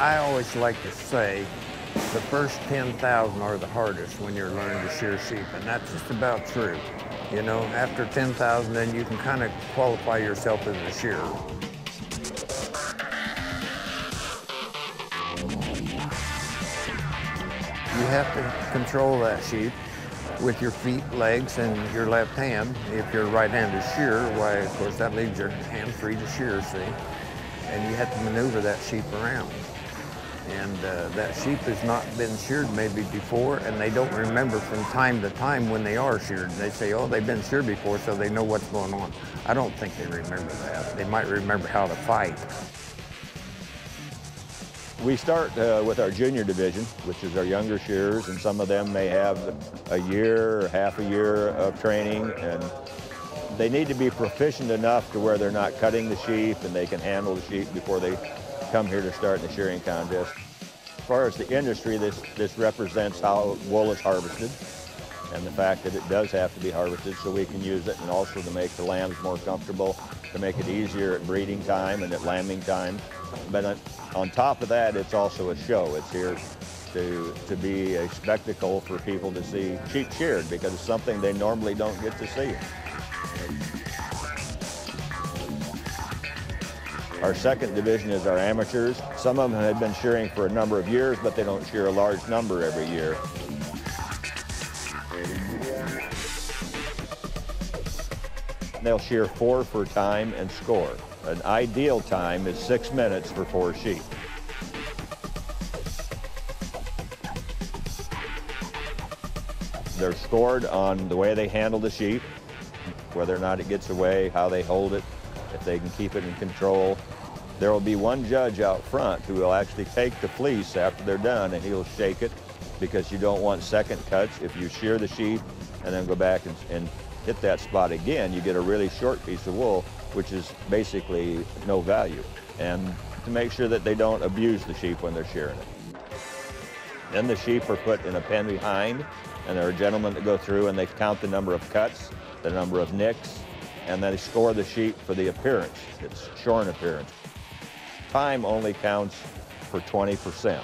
I always like to say the first 10,000 are the hardest when you're learning to shear sheep, and that's just about true. You know, after 10,000, then you can kind of qualify yourself as a shearer. You have to control that sheep with your feet, legs, and your left hand. If you're right-handed shearer, why, of course, that leaves your hand free to shear, see? And you have to maneuver that sheep around. And uh, that sheep has not been sheared maybe before, and they don't remember from time to time when they are sheared. They say, oh, they've been sheared before, so they know what's going on. I don't think they remember that. They might remember how to fight. We start uh, with our junior division, which is our younger shearers, and some of them may have a year or half a year of training, and they need to be proficient enough to where they're not cutting the sheep and they can handle the sheep before they come here to start in the shearing contest. As far as the industry, this, this represents how wool is harvested and the fact that it does have to be harvested so we can use it and also to make the lambs more comfortable, to make it easier at breeding time and at lambing time. But on top of that, it's also a show. It's here to, to be a spectacle for people to see sheep sheared because it's something they normally don't get to see. Our second division is our amateurs. Some of them have been shearing for a number of years, but they don't shear a large number every year. They'll shear four for time and score. An ideal time is six minutes for four sheep. They're scored on the way they handle the sheep, whether or not it gets away, how they hold it, if they can keep it in control. There will be one judge out front who will actually take the fleece after they're done and he'll shake it because you don't want second cuts. If you shear the sheep and then go back and, and hit that spot again, you get a really short piece of wool which is basically no value. And to make sure that they don't abuse the sheep when they're shearing it. Then the sheep are put in a pen behind, and there are gentlemen that go through and they count the number of cuts, the number of nicks, and they score the sheep for the appearance. It's shorn appearance. Time only counts for 20%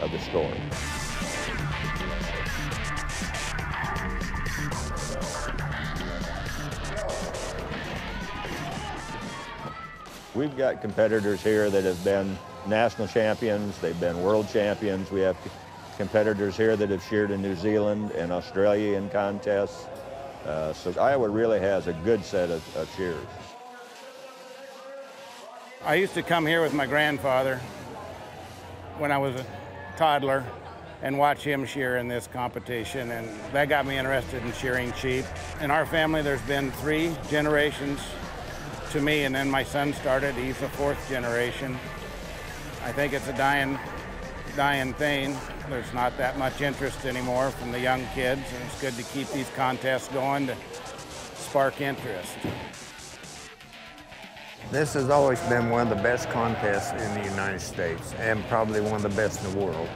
of the score. We've got competitors here that have been national champions, they've been world champions. We have competitors here that have sheared in New Zealand and Australia in contests. Uh, so Iowa really has a good set of, of shearers. I used to come here with my grandfather when I was a toddler and watch him shear in this competition and that got me interested in shearing sheep. In our family there's been three generations to me, and then my son started. He's the fourth generation. I think it's a dying, dying thing. There's not that much interest anymore from the young kids, and it's good to keep these contests going to spark interest. This has always been one of the best contests in the United States and probably one of the best in the world.